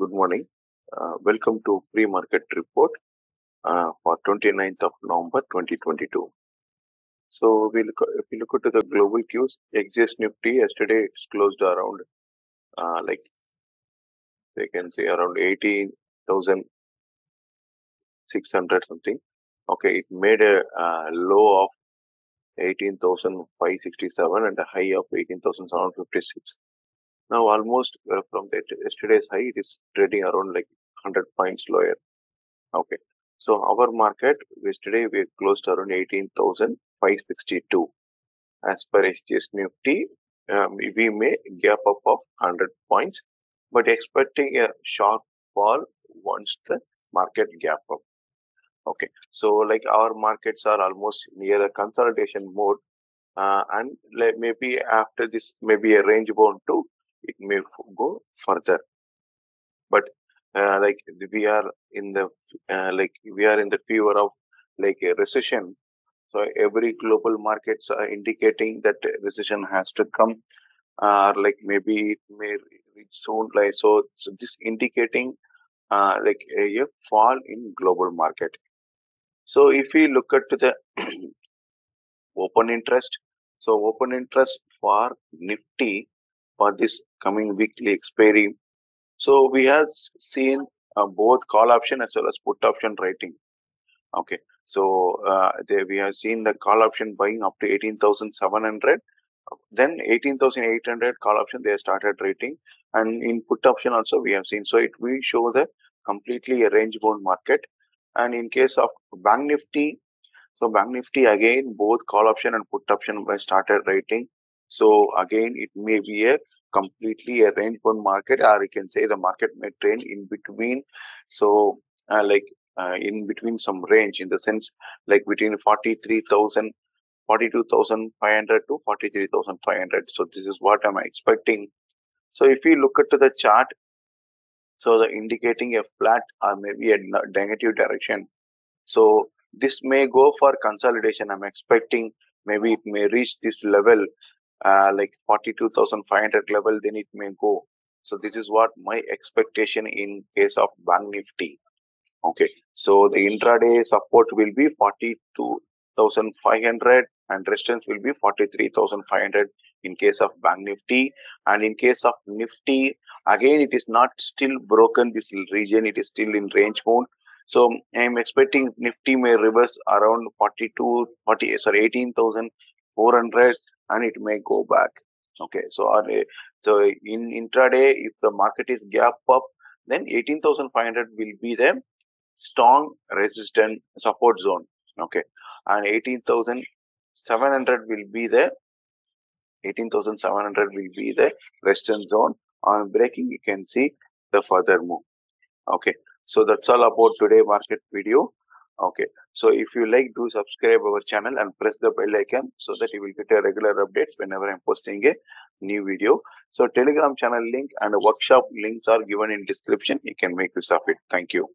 Good morning. Uh, welcome to pre-market report uh, for 29th of November 2022. So we look, if you look at the global cues, SGX Nifty yesterday it's closed around uh, like they can say around 18,600 something. Okay, it made a low of 18,567 and a high of 18,756. Now almost uh, from the yesterday's high, it is trading around like 100 points lower. Okay. So our market yesterday we closed around 18,562. As per SGX Nifty, um, we may gap up of 100 points, but expecting a sharp fall once the market gap up. Okay. So like our markets are almost near a consolidation mode. Uh, and like maybe after this, maybe a range bound too it may go further. But uh, like we are in the uh, like we are in the fever of like a recession. So every global markets are indicating that recession has to come or uh, like maybe it may reach soon. Like so, so this indicating uh, like a, a fall in global market. So if we look at the open interest so open interest for nifty for this coming weekly expiry. So we have seen uh, both call option as well as put option writing. Okay, so uh, we have seen the call option buying up to 18,700. Then 18,800 call option they started writing, and in put option also we have seen. So it will show the completely a range bound market. And in case of Bank Nifty, so Bank Nifty again both call option and put option were started writing. So again, it may be a completely a range bound market, or you can say the market may trend in between. So, uh, like uh, in between some range, in the sense like between 43,000, 42,500 to 43,500. So this is what I'm expecting. So if you look at the chart, so the indicating a flat or maybe a negative direction. So this may go for consolidation. I'm expecting maybe it may reach this level uh, like 42,500 level, then it may go. So this is what my expectation in case of Bank Nifty. Okay, so the intraday support will be 42,500 and resistance will be 43,500 in case of Bank Nifty. And in case of Nifty, again, it is not still broken this region, it is still in range bound. So I'm expecting Nifty may reverse around 42, 40, sorry, 18,400 and it may go back. Okay, so so in intraday, if the market is gap up, then 18,500 will be the strong resistant support zone. Okay, and 18,700 will be the 18,700 will be the resistance zone. On breaking, you can see the further move. Okay, so that's all about today market video. Okay. So if you like, do subscribe our channel and press the bell icon so that you will get a regular updates whenever I'm posting a new video. So Telegram channel link and workshop links are given in description. You can make use of it. Thank you.